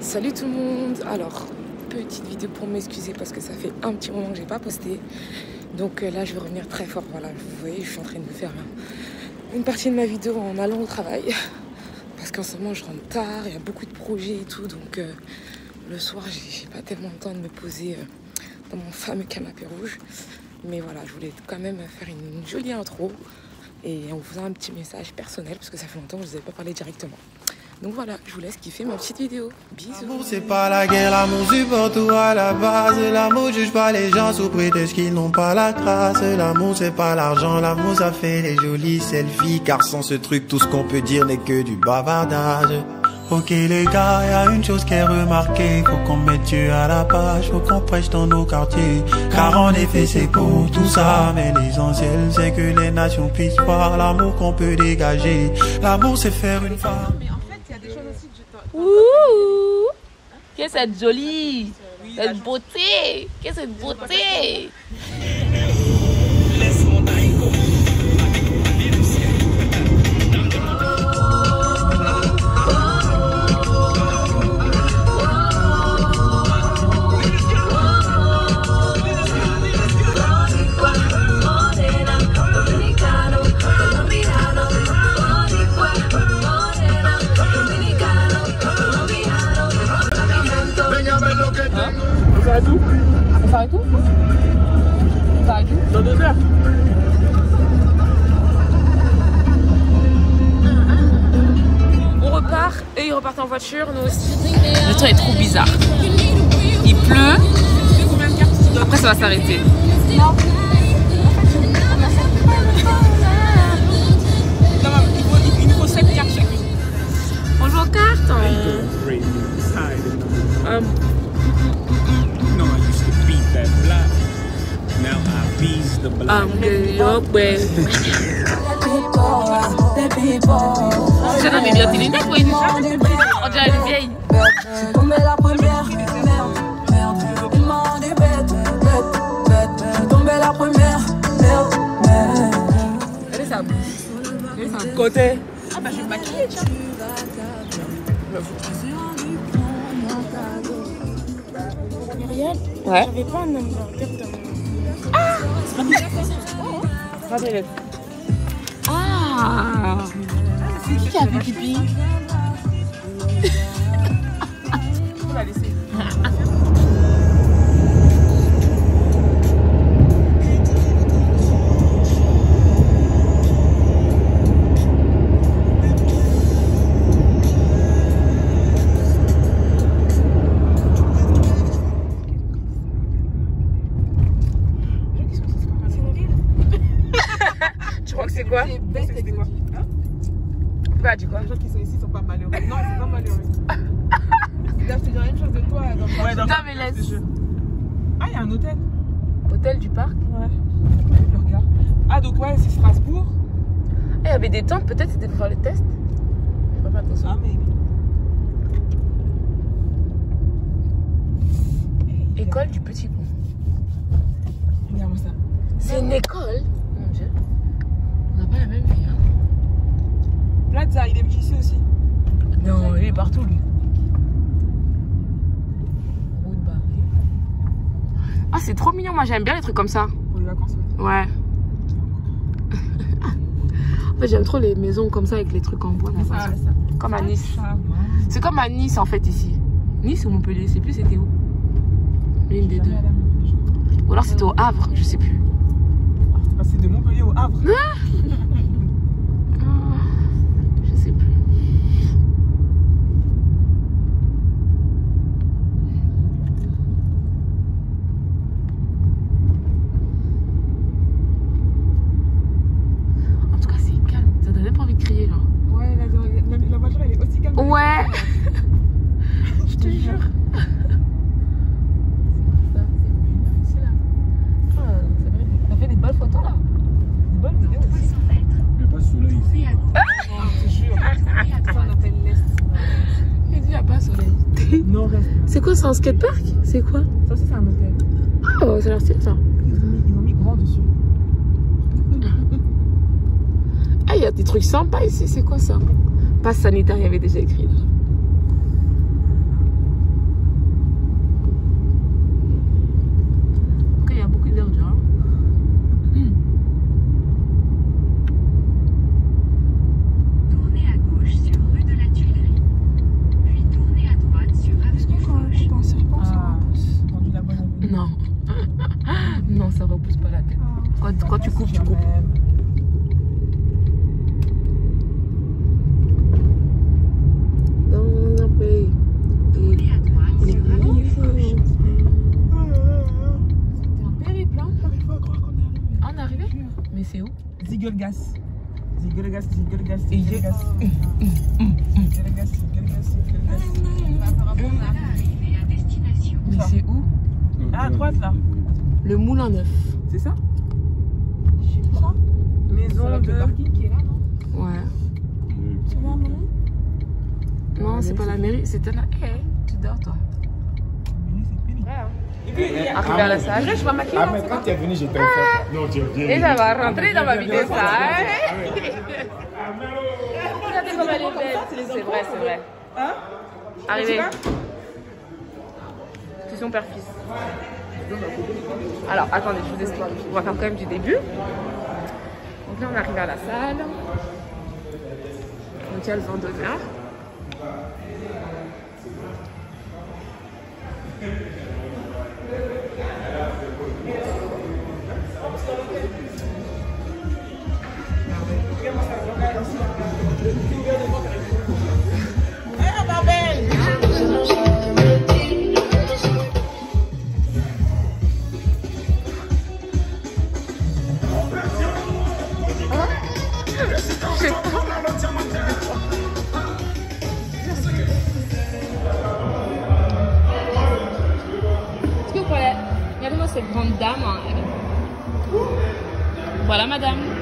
Salut tout le monde Alors, petite vidéo pour m'excuser parce que ça fait un petit moment que j'ai pas posté. Donc euh, là, je vais revenir très fort. Voilà, vous voyez, je suis en train de faire un- une partie de ma vidéo en allant au travail. Parce qu'en ce moment, je rentre tard, il y a beaucoup de projets et tout. Donc euh, le soir, j'ai pas tellement le temps de me poser euh, dans mon fameux canapé rouge. Mais voilà, je voulais quand même faire une jolie intro et en vous faisant un petit message personnel parce que ça fait longtemps que je ne vous avais pas parlé directement. Donc voilà, je vous laisse kiffer ma petite vidéo. Bisous. L'amour c'est pas la guerre, l'amour supporte tout à la base. L'amour juge pas les gens sous prétexte qu'ils n'ont pas la grâce. L'amour c'est pas l'argent, l'amour ça fait les jolis selfies. Car sans ce truc, tout ce qu'on peut dire n'est que du bavardage. Ok les gars, y a une chose qui est remarquée Faut qu'on mette Dieu à la page, faut qu'on prêche dans nos quartiers Car en effet c'est pour tout ça Mais l'essentiel c'est que les nations puissent voir L'amour qu'on peut dégager L'amour c'est faire une femme Ouh. Qu'est-ce que c'est joli Cette beauté Qu'est-ce que cette beauté On s'arrête tout On s'arrête tout Dans deux heures On repart et ils repartent en voiture, nous aussi. Le temps est trop bizarre. Il pleut. Après ça va s'arrêter. Il Suis tombé la première, merde, merde. Elle est sa bouche. Elle est sa côté. Ah bah je vais me maquiller, tiens. Ouais. J'avais pas un hamburger dans mon... Regardez-le. Ah C'est qui qui a fait pipi? Faut la laisser. que c'est quoi C'est quoi Pourquoi tu quoi Les gens qui sont ici sont pas malheureux. Non, ils sont pas malheureux. Là, je te dis la même chose de toi. Dans ouais, dans Non, mais laisse. Ah, il y a un hôtel. Hôtel du parc. Ouais. Je regarde. Ah, donc ouais, c'est Strasbourg. Ah, il y avait des tentes, peut-être c'était pour faire le test. Je sais pas attention. Ah, mais. École du Petit Pont. Regarde-moi ça. C'est une école Mon dieu. On n'a pas la même vie, hein. Plaza, il est ici aussi. Non, il est partout, lui. Route barrée. Ah, c'est trop mignon. Moi, j'aime bien les trucs comme ça. Pour les vacances, ouais. Ouais. en fait, j'aime trop les maisons comme ça avec les trucs en bois. là, Ça. Comme à Nice. Ça, ouais. C'est comme à Nice, en fait, ici. Nice ou Montpellier, je sais plus c'était où. L'une des deux. Ou alors c'était au Havre, je sais plus. Ah, t'es passé de Montpellier au Havre. Ah, Je sais plus. En tout cas, c'est calme. Ça donne même pas envie de crier, genre. Ouais, la, la, la voiture, elle est aussi calme. que les Ouais. gens. Je te jure. Ça fait des belles photos là. Une bonne vidéo aussi. Mais pas sous l'œil ici. Non, je te jure. Ça, on appelle l'Est. Il dit, il n'y a pas soleil. Non, reste. C'est quoi, c'est un skatepark? C'est quoi? Ça aussi, c'est un hôtel. Oh, ça a l'air stylé ça. Ils ont mis, ils ont mis grand dessus. Ah, il y a des trucs sympas ici, c'est quoi ça? Passe sanitaire, il y avait déjà écrit. là. coupes, tu coupes. Un pays. Ah, on est arrivé? Mais c'est où? Mais c'est où? Ah, à droite là. Le moulin neuf. C'est ça? Maison de. Ouais. Non, c'est pas la mairie, c'est un. Eh, tu dors toi. Arrivé à la salle. Je vais maquiller. Ah, mais quand tu es venu, j'étais en fait. Non, tu es bien. Et ça va rentrer dans ma vidéo, ça. hein. Regardez comme elle est belle. C'est vrai, c'est vrai. Arrivé. Fusion père-fils. Alors, attendez, je vous explique. On va faire quand même du début. Donc là, on arrive à la salle. Donc il y a le vent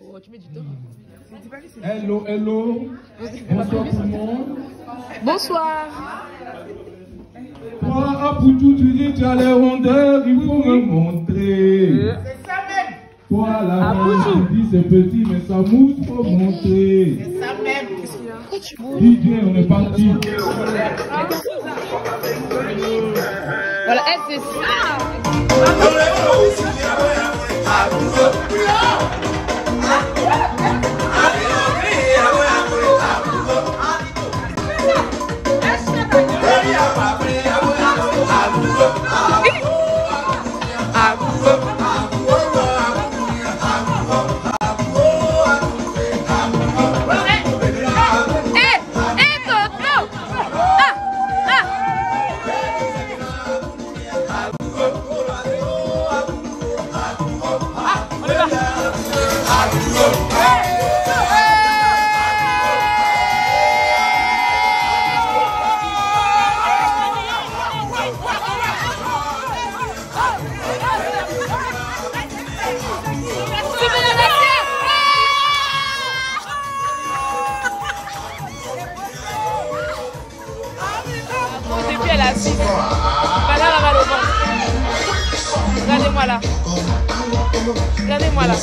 Oh, tu mets du temps. Hello, hello. Bonsoir tout le monde. Bonsoir. Toi, tu dis tu as les rondeurs, il faut me montrer. Toi, la reine, tu dis c'est petit, mais ça mousse, faut montrer. DJ, on est parti. Voilà, elle, c'est ça. Regardez-moi là.